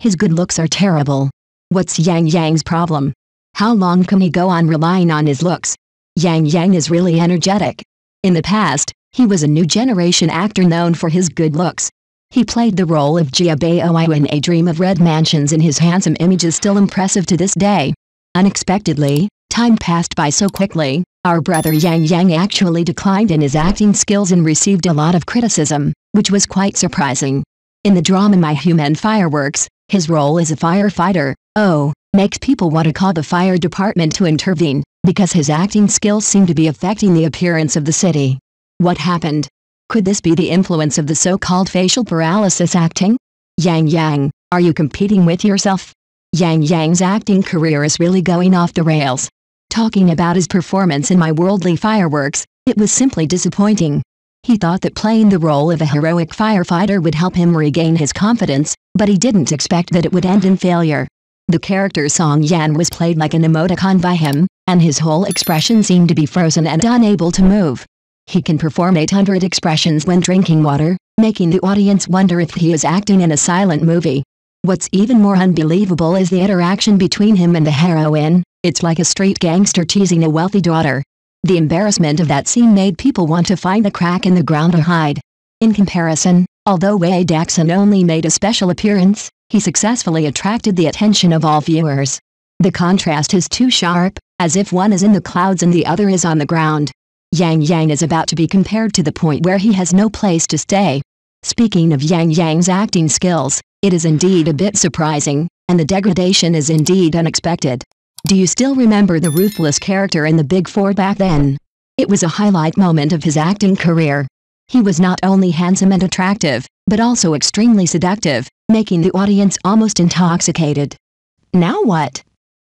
His good looks are terrible. What's Yang Yang's problem? How long can he go on relying on his looks? Yang Yang is really energetic. In the past, he was a new generation actor known for his good looks. He played the role of Jia Baoyu in A Dream of Red Mansions and his handsome image is still impressive to this day. Unexpectedly, time passed by so quickly, our brother Yang Yang actually declined in his acting skills and received a lot of criticism, which was quite surprising. In the drama My Human Fireworks, his role as a firefighter, oh, makes people want to call the fire department to intervene, because his acting skills seem to be affecting the appearance of the city. What happened? Could this be the influence of the so-called facial paralysis acting? Yang Yang, are you competing with yourself? Yang Yang's acting career is really going off the rails. Talking about his performance in My Worldly Fireworks, it was simply disappointing. He thought that playing the role of a heroic firefighter would help him regain his confidence, but he didn't expect that it would end in failure. The character Song Yan was played like an emoticon by him, and his whole expression seemed to be frozen and unable to move. He can perform 800 expressions when drinking water, making the audience wonder if he is acting in a silent movie. What's even more unbelievable is the interaction between him and the heroine, it's like a street gangster teasing a wealthy daughter. The embarrassment of that scene made people want to find a crack in the ground to hide. In comparison, although Wei Daxun only made a special appearance, he successfully attracted the attention of all viewers. The contrast is too sharp, as if one is in the clouds and the other is on the ground. Yang Yang is about to be compared to the point where he has no place to stay. Speaking of Yang Yang's acting skills, it is indeed a bit surprising, and the degradation is indeed unexpected. Do you still remember the ruthless character in The Big Four back then? It was a highlight moment of his acting career. He was not only handsome and attractive, but also extremely seductive, making the audience almost intoxicated. Now what?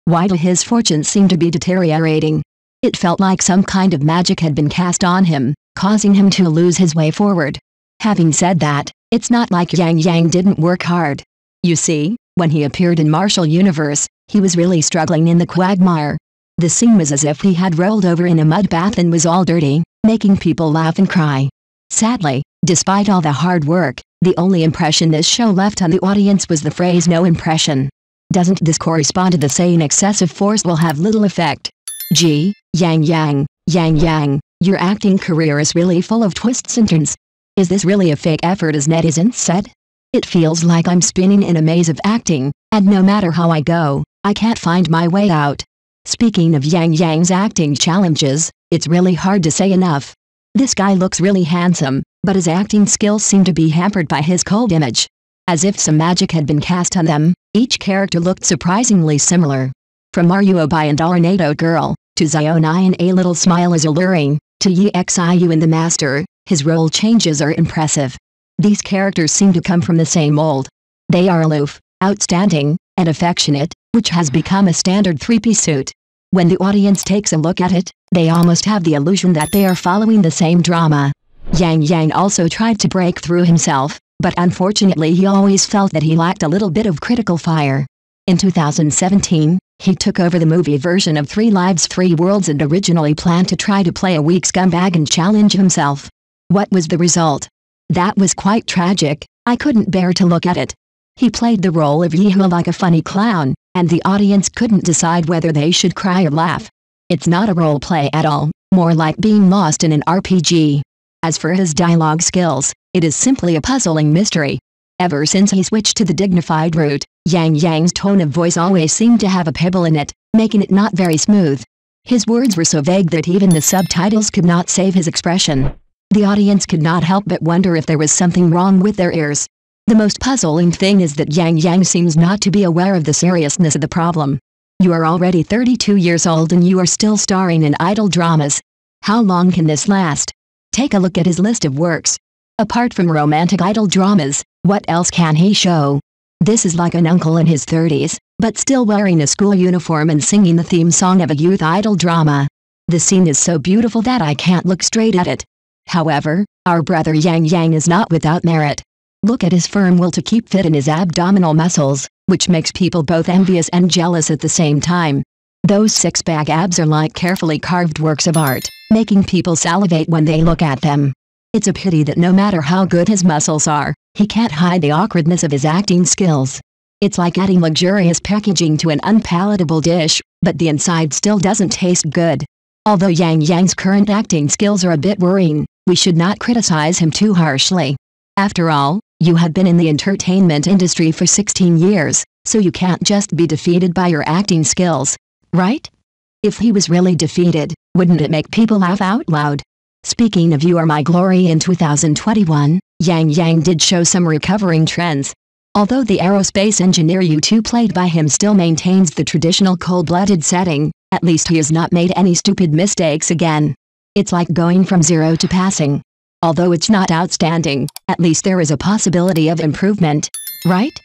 Why do his fortunes seem to be deteriorating? It felt like some kind of magic had been cast on him, causing him to lose his way forward. Having said that, it's not like Yang Yang didn't work hard. You see, when he appeared in Martial Universe, he was really struggling in the quagmire. The scene was as if he had rolled over in a mud bath and was all dirty, making people laugh and cry. Sadly, despite all the hard work, the only impression this show left on the audience was the phrase no impression. Doesn't this correspond to the saying excessive force will have little effect? Gee, Yang Yang, Yang Yang, your acting career is really full of twists and turns. Is this really a fake effort as netizens said? It feels like I'm spinning in a maze of acting, and no matter how I go, I can't find my way out. Speaking of Yang Yang's acting challenges, it's really hard to say enough. This guy looks really handsome, but his acting skills seem to be hampered by his cold image. As if some magic had been cast on them, each character looked surprisingly similar. From Maruobai and Tornado Girl, to Xiaonai and A Little Smile is alluring, to Yi Xiu in The Master, his role changes are impressive. These characters seem to come from the same mold. They are aloof, outstanding, and affectionate, which has become a standard three-piece suit. When the audience takes a look at it, they almost have the illusion that they are following the same drama. Yang Yang also tried to break through himself, but unfortunately he always felt that he lacked a little bit of critical fire. In 2017, he took over the movie version of Three Lives Three Worlds and originally planned to try to play a weak scumbag and challenge himself. What was the result? That was quite tragic, I couldn't bear to look at it. He played the role of Ye Hua like a funny clown, and the audience couldn't decide whether they should cry or laugh. It's not a role play at all, more like being lost in an RPG. As for his dialogue skills, it is simply a puzzling mystery. Ever since he switched to the dignified route, Yang Yang's tone of voice always seemed to have a pebble in it, making it not very smooth. His words were so vague that even the subtitles could not save his expression. The audience could not help but wonder if there was something wrong with their ears. The most puzzling thing is that Yang Yang seems not to be aware of the seriousness of the problem. You are already 32 years old and you are still starring in idol dramas. How long can this last? Take a look at his list of works. Apart from romantic idol dramas, what else can he show? This is like an uncle in his 30s, but still wearing a school uniform and singing the theme song of a youth idol drama. The scene is so beautiful that I can't look straight at it. However, our brother Yang Yang is not without merit. Look at his firm will to keep fit in his abdominal muscles, which makes people both envious and jealous at the same time. Those six-pack abs are like carefully carved works of art, making people salivate when they look at them. It's a pity that no matter how good his muscles are, he can't hide the awkwardness of his acting skills. It's like adding luxurious packaging to an unpalatable dish, but the inside still doesn't taste good. Although Yang Yang's current acting skills are a bit worrying, we should not criticize him too harshly. After all, you have been in the entertainment industry for 16 years, so you can't just be defeated by your acting skills, right? If he was really defeated, wouldn't it make people laugh out loud? Speaking of You Are My Glory in 2021, Yang Yang did show some recovering trends. Although the aerospace engineer Yu Tu played by him still maintains the traditional cold-blooded setting, at least he has not made any stupid mistakes again. It's like going from zero to passing. Although it's not outstanding, at least there is a possibility of improvement, right?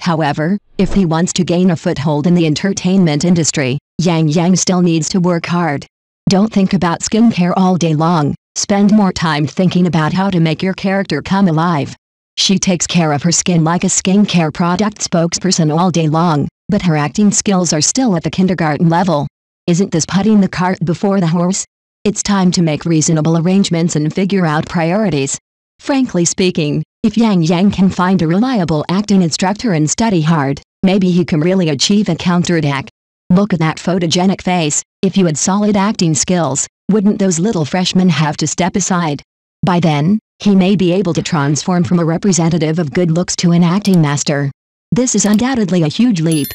However, if he wants to gain a foothold in the entertainment industry, Yang Yang still needs to work hard. Don't think about skincare all day long, spend more time thinking about how to make your character come alive. She takes care of her skin like a skincare product spokesperson all day long, but her acting skills are still at the kindergarten level. Isn't this putting the cart before the horse? It's time to make reasonable arrangements and figure out priorities. Frankly speaking, if Yang Yang can find a reliable acting instructor and study hard, maybe he can really achieve a counterattack. Look at that photogenic face, if you had solid acting skills, wouldn't those little freshmen have to step aside? By then, he may be able to transform from a representative of good looks to an acting master. This is undoubtedly a huge leap.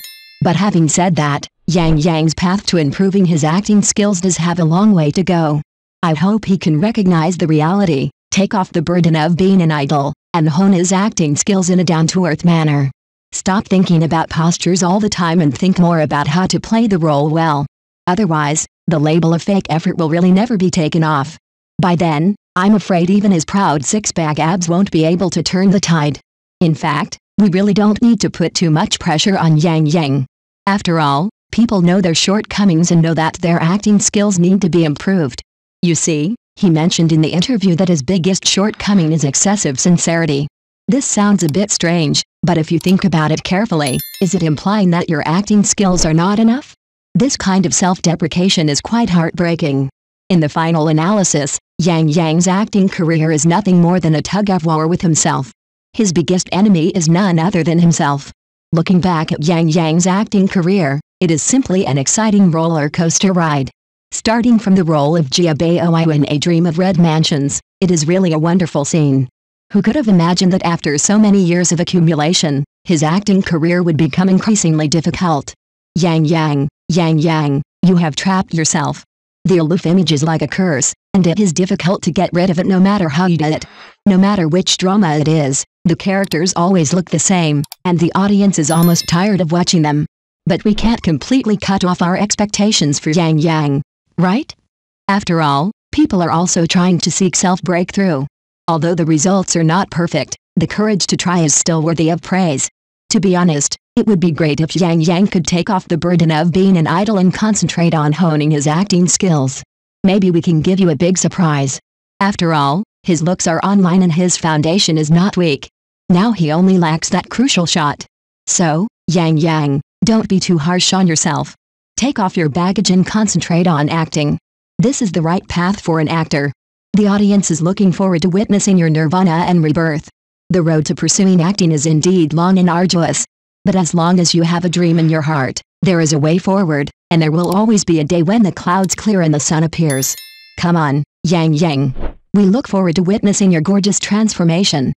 But having said that, Yang Yang's path to improving his acting skills does have a long way to go. I hope he can recognize the reality, take off the burden of being an idol, and hone his acting skills in a down-to-earth manner. Stop thinking about postures all the time and think more about how to play the role well. Otherwise, the label of fake effort will really never be taken off. By then, I'm afraid even his proud six-pack abs won't be able to turn the tide. In fact, we really don't need to put too much pressure on Yang Yang. After all, people know their shortcomings and know that their acting skills need to be improved. You see, he mentioned in the interview that his biggest shortcoming is excessive sincerity. This sounds a bit strange, but if you think about it carefully, is it implying that your acting skills are not enough? This kind of self-deprecation is quite heartbreaking. In the final analysis, Yang Yang's acting career is nothing more than a tug-of-war with himself. His biggest enemy is none other than himself. Looking back at Yang Yang's acting career, it is simply an exciting roller coaster ride. Starting from the role of Jia Baoyu in A Dream of Red Mansions, it is really a wonderful scene. Who could have imagined that after so many years of accumulation, his acting career would become increasingly difficult? Yang Yang, Yang Yang, you have trapped yourself. The aloof image is like a curse, and it is difficult to get rid of it no matter how you do it. No matter which drama it is, the characters always look the same, and the audience is almost tired of watching them. But we can't completely cut off our expectations for Yang Yang, right? After all, people are also trying to seek self-breakthrough. Although the results are not perfect, the courage to try is still worthy of praise. To be honest, it would be great if Yang Yang could take off the burden of being an idol and concentrate on honing his acting skills. Maybe we can give you a big surprise. After all, his looks are online and his foundation is not weak. Now he only lacks that crucial shot. So, Yang Yang, don't be too harsh on yourself. Take off your baggage and concentrate on acting. This is the right path for an actor. The audience is looking forward to witnessing your nirvana and rebirth. The road to pursuing acting is indeed long and arduous, but as long as you have a dream in your heart, there is a way forward, and there will always be a day when the clouds clear and the sun appears. Come on, Yang Yang. We look forward to witnessing your gorgeous transformation.